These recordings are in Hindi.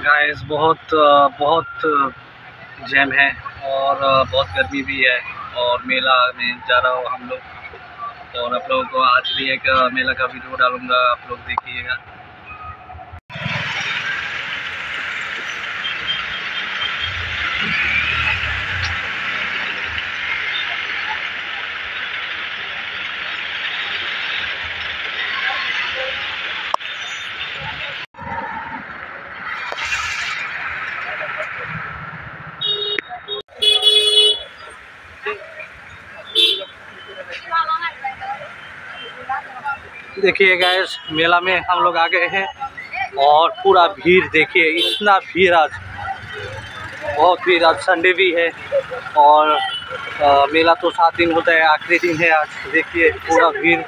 गाइस बहुत बहुत जैम है और बहुत गर्मी भी है और मेला में जा रहा हो हम लोग। और आप लोगों को आज भी एक मेला का वीडियो डालूँगा, आप लोग देखिएगा। देखिए गैस मेला में हम लोग आ गए हैं और पूरा भीड़ देखिए इतना भीड़ आज। बहुत भीड़ आज संडे भी है और आ, मेला तो सात दिन होता है आखिरी दिन है आज। देखिए पूरा भीड़।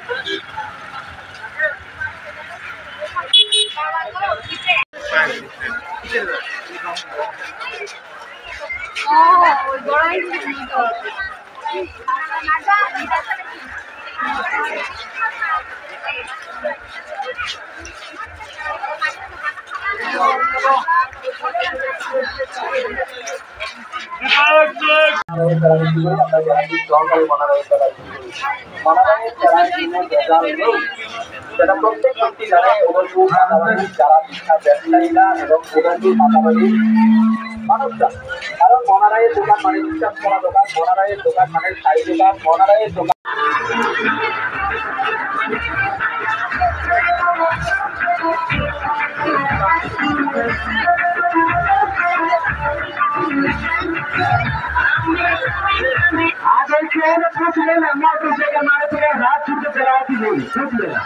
সেটা প্রত্যেক ব্যক্তি ওভারপুর মাতাবাড়ি যারা বিখ্যাত ব্যবসায়ীরা কারণ মনারায়ের দোকান মানে বিশ্বাস করা দোকান মনারায়ের দোকান মানে শাড়ি দোকান মনারায়ের দোকান आज एक पूछ लेना मैं तुझे के मारे तेरे हाथ छूट चलाती नहीं पूछ लेना